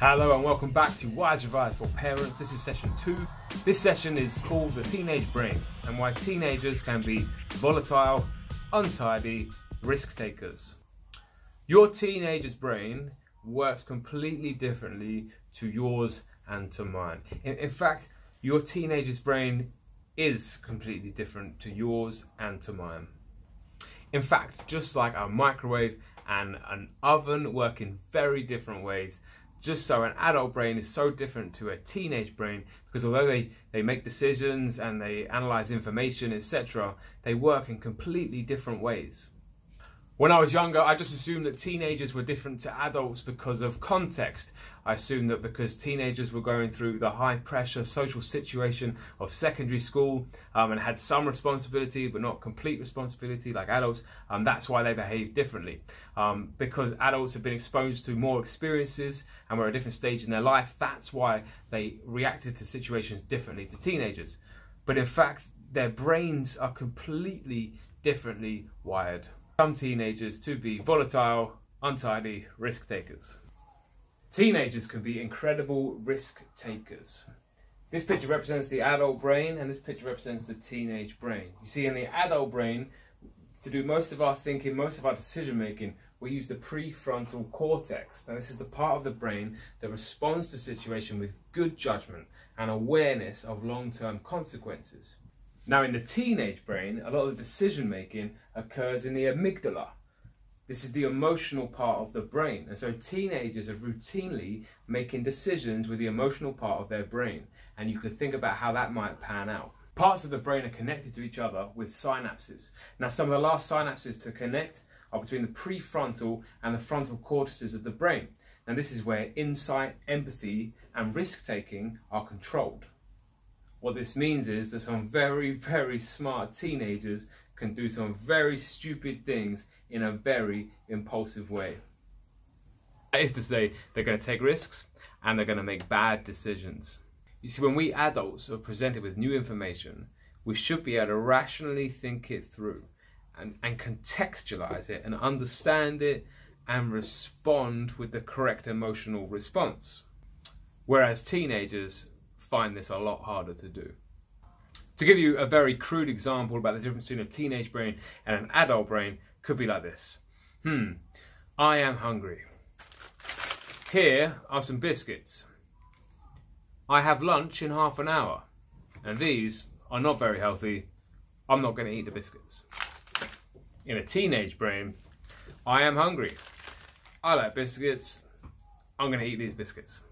Hello and welcome back to Wise Revise for Parents. This is session two. This session is called the teenage brain and why teenagers can be volatile, untidy, risk takers. Your teenager's brain works completely differently to yours and to mine. In, in fact, your teenager's brain is completely different to yours and to mine. In fact, just like a microwave and an oven work in very different ways, just so an adult brain is so different to a teenage brain because although they, they make decisions and they analyze information, etc., they work in completely different ways. When I was younger, I just assumed that teenagers were different to adults because of context. I assumed that because teenagers were going through the high pressure social situation of secondary school um, and had some responsibility but not complete responsibility like adults, um, that's why they behave differently. Um, because adults have been exposed to more experiences and were at a different stage in their life, that's why they reacted to situations differently to teenagers. But in fact, their brains are completely differently wired some teenagers to be volatile, untidy risk takers. Teenagers can be incredible risk takers. This picture represents the adult brain and this picture represents the teenage brain. You see, in the adult brain, to do most of our thinking, most of our decision making, we use the prefrontal cortex. Now, this is the part of the brain that responds to situation with good judgment and awareness of long term consequences. Now, in the teenage brain, a lot of the decision making occurs in the amygdala. This is the emotional part of the brain. And so teenagers are routinely making decisions with the emotional part of their brain. And you can think about how that might pan out. Parts of the brain are connected to each other with synapses. Now, some of the last synapses to connect are between the prefrontal and the frontal cortices of the brain. And this is where insight, empathy, and risk taking are controlled. What this means is that some very, very smart teenagers can do some very stupid things in a very impulsive way. That is to say, they're going to take risks and they're going to make bad decisions. You see, when we adults are presented with new information, we should be able to rationally think it through and, and contextualize it and understand it and respond with the correct emotional response. Whereas teenagers find this a lot harder to do. To give you a very crude example about the difference between a teenage brain and an adult brain, could be like this. Hmm, I am hungry. Here are some biscuits. I have lunch in half an hour, and these are not very healthy. I'm not going to eat the biscuits. In a teenage brain, I am hungry. I like biscuits. I'm going to eat these biscuits.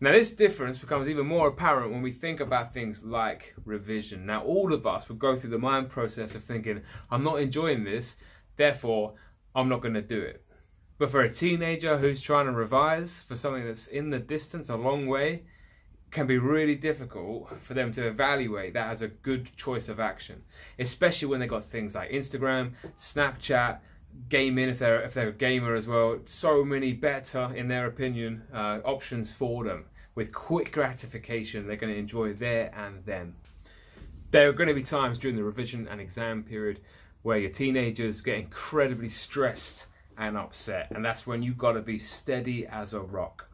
Now, this difference becomes even more apparent when we think about things like revision. Now, all of us would go through the mind process of thinking, I'm not enjoying this, therefore, I'm not going to do it. But for a teenager who's trying to revise for something that's in the distance, a long way, can be really difficult for them to evaluate that as a good choice of action, especially when they've got things like Instagram, Snapchat, gaming if they're if they're a gamer as well. So many better, in their opinion, uh, options for them with quick gratification. They're going to enjoy there and then. There are going to be times during the revision and exam period where your teenagers get incredibly stressed and upset, and that's when you've got to be steady as a rock.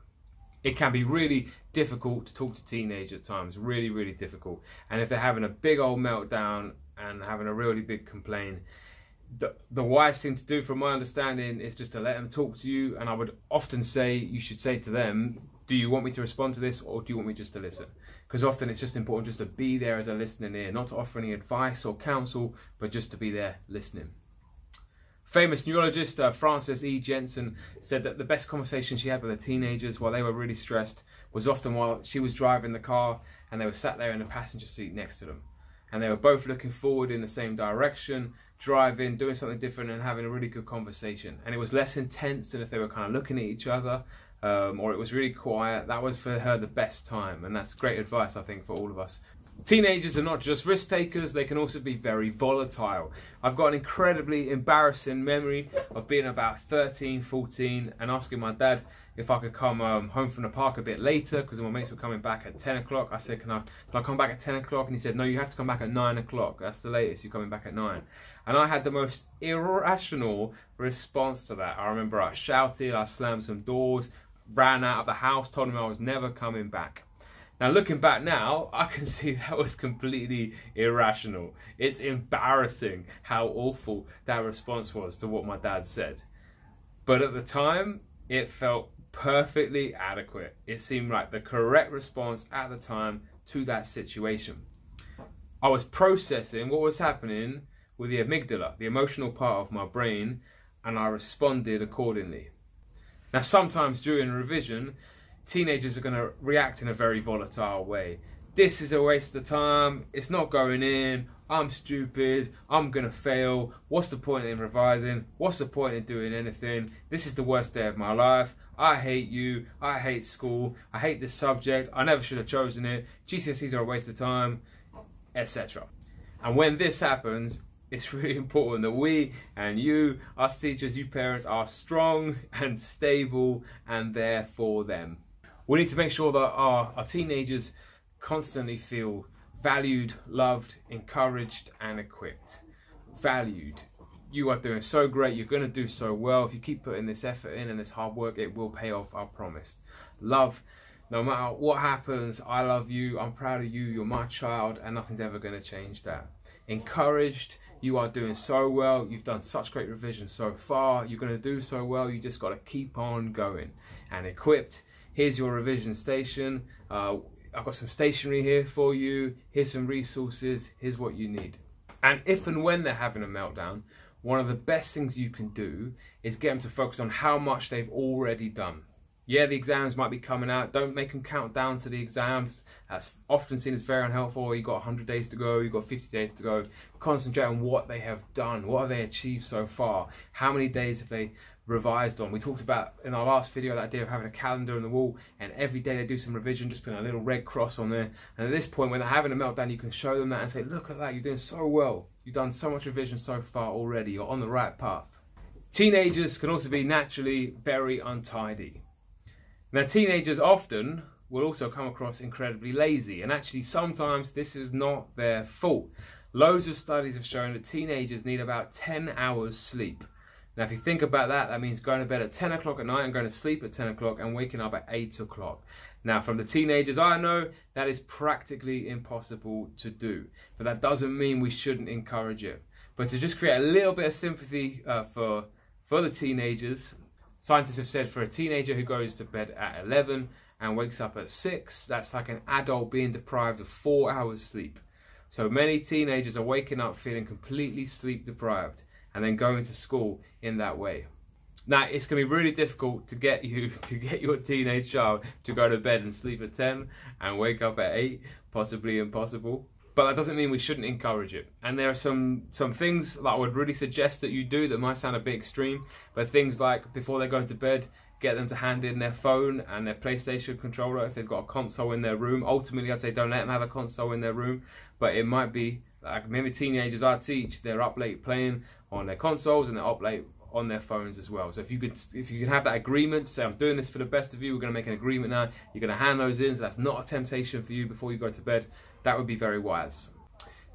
It can be really difficult to talk to teenagers at times, really, really difficult. And if they're having a big old meltdown and having a really big complaint, the, the wise thing to do, from my understanding, is just to let them talk to you. And I would often say you should say to them, "Do you want me to respond to this, or do you want me just to listen?" Because often it's just important just to be there as a listening ear, not to offer any advice or counsel, but just to be there listening. Famous neurologist uh, Frances E. Jensen said that the best conversation she had with her teenagers while they were really stressed was often while she was driving the car and they were sat there in the passenger seat next to them and they were both looking forward in the same direction, driving, doing something different, and having a really good conversation. And it was less intense than if they were kind of looking at each other, um, or it was really quiet. That was for her the best time, and that's great advice, I think, for all of us Teenagers are not just risk takers, they can also be very volatile. I've got an incredibly embarrassing memory of being about 13, 14 and asking my dad if I could come um, home from the park a bit later because my mates were coming back at 10 o'clock. I said, can I, can I come back at 10 o'clock? And he said, no, you have to come back at 9 o'clock. That's the latest, you're coming back at 9. And I had the most irrational response to that. I remember I shouted, I slammed some doors, ran out of the house, told him I was never coming back. Now, looking back now, I can see that was completely irrational. It's embarrassing how awful that response was to what my dad said. But at the time, it felt perfectly adequate. It seemed like the correct response at the time to that situation. I was processing what was happening with the amygdala, the emotional part of my brain, and I responded accordingly. Now, sometimes during revision, teenagers are going to react in a very volatile way. This is a waste of time, it's not going in, I'm stupid, I'm going to fail, what's the point in revising, what's the point in doing anything, this is the worst day of my life, I hate you, I hate school, I hate this subject, I never should have chosen it, GCSEs are a waste of time, etc. And when this happens, it's really important that we and you, us teachers, you parents, are strong and stable and there for them. We need to make sure that our, our teenagers constantly feel valued, loved, encouraged, and equipped. Valued. You are doing so great, you're going to do so well. If you keep putting this effort in and this hard work, it will pay off, I promise. Love, no matter what happens, I love you, I'm proud of you, you're my child, and nothing's ever going to change that encouraged. You are doing so well. You've done such great revision so far. You're going to do so well. You just got to keep on going. And equipped, here's your revision station. Uh, I've got some stationery here for you. Here's some resources. Here's what you need. And if and when they're having a meltdown, one of the best things you can do is get them to focus on how much they've already done yeah, the exams might be coming out. Don't make them count down to the exams. That's often seen as very unhelpful. You've got 100 days to go, you've got 50 days to go. Concentrate on what they have done. What have they achieved so far? How many days have they revised on? We talked about in our last video that idea of having a calendar on the wall and every day they do some revision, just putting a little red cross on there. And at this point, when they're having a meltdown, you can show them that and say, look at that, you're doing so well. You've done so much revision so far already. You're on the right path. Teenagers can also be naturally very untidy. Now, teenagers often will also come across incredibly lazy, and actually, sometimes this is not their fault. Loads of studies have shown that teenagers need about 10 hours sleep. Now, if you think about that, that means going to bed at 10 o'clock at night and going to sleep at 10 o'clock and waking up at 8 o'clock. Now, from the teenagers I know, that is practically impossible to do. But that doesn't mean we shouldn't encourage it. But to just create a little bit of sympathy uh, for, for the teenagers, Scientists have said for a teenager who goes to bed at 11 and wakes up at 6, that's like an adult being deprived of 4 hours sleep. So many teenagers are waking up feeling completely sleep deprived and then going to school in that way. Now it's going to be really difficult to get you to get your teenage child to go to bed and sleep at 10 and wake up at 8, possibly impossible but that doesn't mean we shouldn't encourage it. And there are some some things that I would really suggest that you do that might sound a bit extreme, but things like before they go to bed, get them to hand in their phone and their PlayStation controller if they've got a console in their room. Ultimately, I'd say don't let them have a console in their room, but it might be like many teenagers I teach, they're up late playing on their consoles and they're up late on their phones as well. So if you could if you can have that agreement, say I'm doing this for the best of you, we're going to make an agreement now. You're going to hand those in, so that's not a temptation for you before you go to bed. That would be very wise.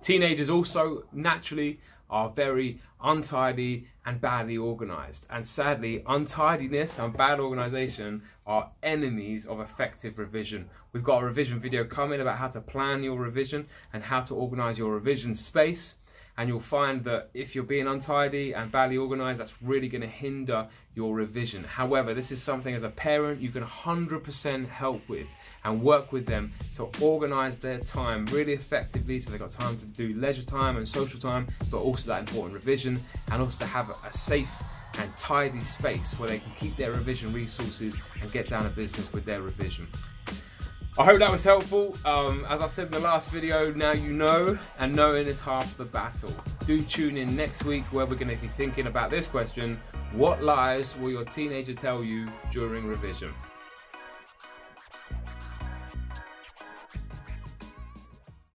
Teenagers also naturally are very untidy and badly organized. And sadly, untidiness and bad organization are enemies of effective revision. We've got a revision video coming about how to plan your revision and how to organize your revision space and you'll find that if you're being untidy and badly organized, that's really going to hinder your revision. However, this is something as a parent you can 100% help with and work with them to organize their time really effectively so they've got time to do leisure time and social time, but also that important revision and also to have a safe and tidy space where they can keep their revision resources and get down to business with their revision. I hope that was helpful. Um, as I said in the last video, now you know, and knowing is half the battle. Do tune in next week where we're going to be thinking about this question What lies will your teenager tell you during revision?